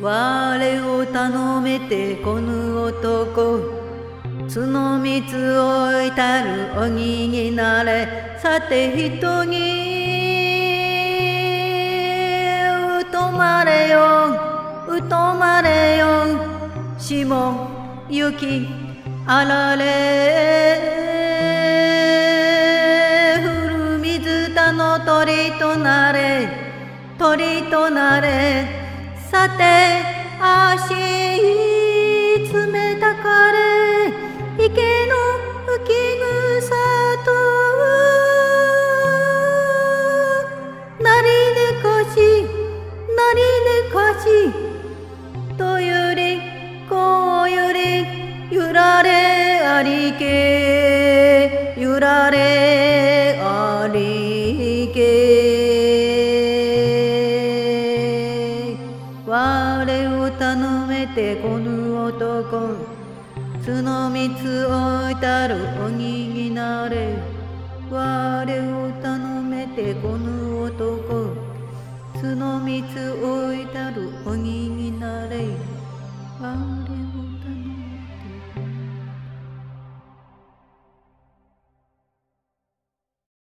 我を頼めてこの男。角蜜をいたる鬼になれ。さて人に疎まれよ。疎まれよ。霜雪あられ。古水田の鳥となれ。鳥となれ。さて足冷たかれ池の浮き草となりねかしなりねかしとゆりこうゆりゆられありけゆられ我を頼めてこの男角蜜をたる鬼になれ。我を頼めてこの男角蜜をたる鬼になれ。